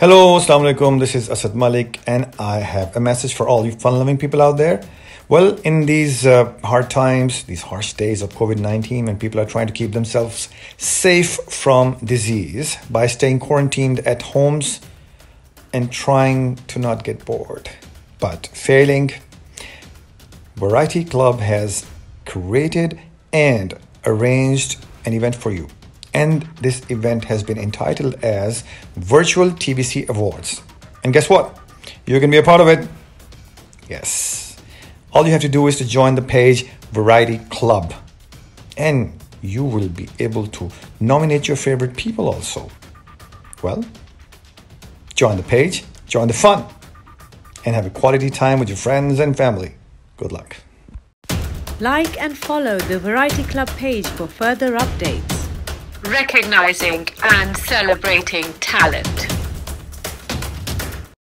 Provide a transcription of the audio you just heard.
Hello, Assalamu alaikum. This is Asad Malik, and I have a message for all you fun loving people out there. Well, in these uh, hard times, these harsh days of COVID 19, when people are trying to keep themselves safe from disease by staying quarantined at homes and trying to not get bored, but failing, Variety Club has created and arranged an event for you and this event has been entitled as Virtual TVC Awards. And guess what? You're going to be a part of it. Yes. All you have to do is to join the page Variety Club. And you will be able to nominate your favorite people also. Well, join the page, join the fun, and have a quality time with your friends and family. Good luck. Like and follow the Variety Club page for further updates recognizing and celebrating talent.